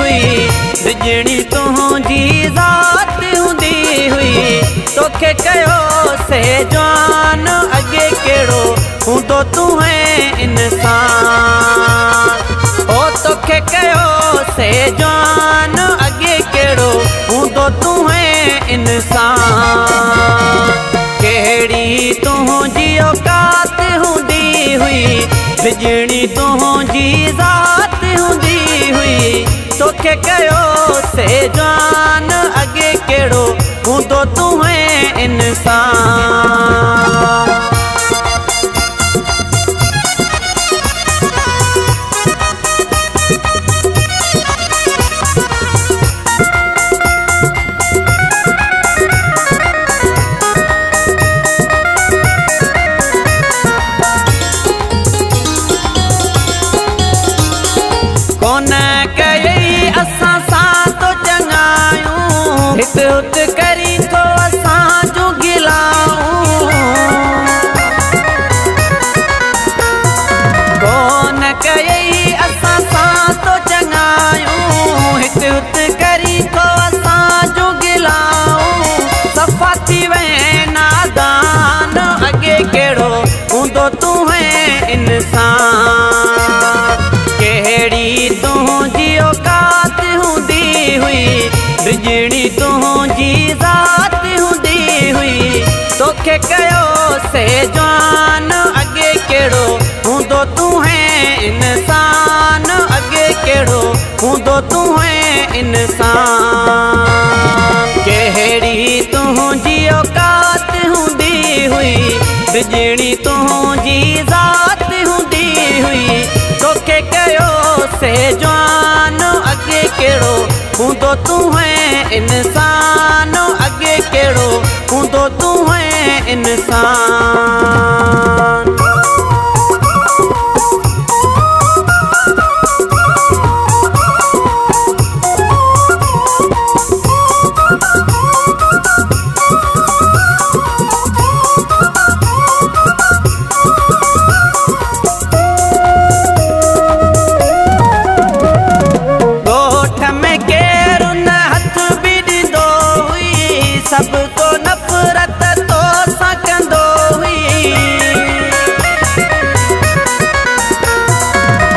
هئي. تنهنجي ذات هوندي هئي. توکي ڪيو سي جوان اڳي ڪهڙو هو تون انسان ڪيو سي جوان اڳي ڪهڙو هو تون انسان ڪهڙي تنهنجي اوڪات هوندي هئي؟ جهڙي تنهنجي ذات यूँ दी हुई तोखे कयो से जान। ڪونه ڪئي اسان سان تو چڱايون هڪ هت ڪري ٿو اسان جون گلائون صفا ٿي وئي نادان اڳي ڪهڙو تنهنجي ذات هوندي هئي توکي ڪيو سي جوان اڳي ڪهڙو هوندو تون انسان اڳي ڪهڙو هوندو تون انسان ڪهڙي تنهنجي اوڪات هوندي هئي تنهنجي ذات هوندي هئي توکي ڪيو سي جوان اڳي ڪهڙو هوندو تون هي انسان اڳي ڪهڙو؟ هوندو تون هي انسان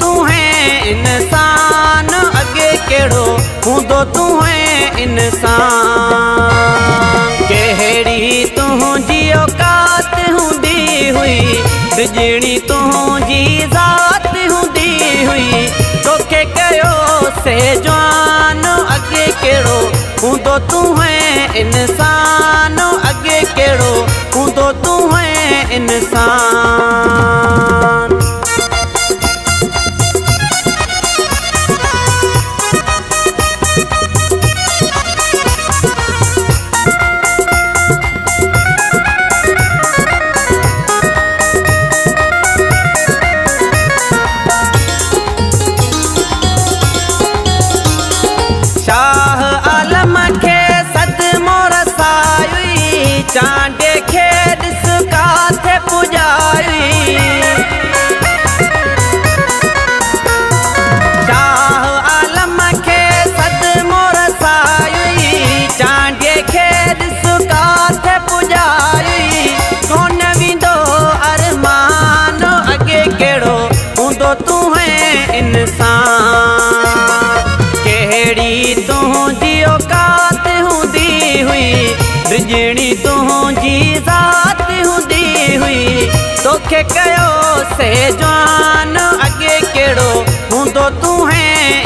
تون انسان اڳي ڪهڙو هوندو تون انسان؟ ڪهڙي تنهنجي اوڪات هوندي هئي؟ تنهنجي ذات هوندي هئي؟ توکي ڪيو سي جوان اڳي ڪهڙو هوندو تون هي انسان؟ اڳي ڪهڙو هوندو تون هي انسان تنهنجي ذات هوندي هئي توکي ڪيو اڳي ڪهڙو هوندو تون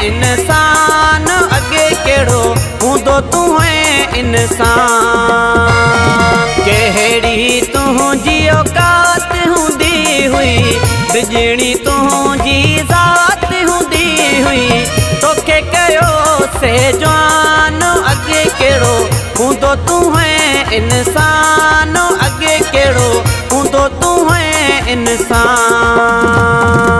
انسان اڳي ڪهڙو هوندو تون انسان ڪهڙي تنهنجي اوڪات هوندي هئي تنهنجي ذات هوندي هئي توکي ڪيو سي جوان اڳي ڪهڙو هوندو تون انسان اڳي ڪهڙو هوندو تون هي انسان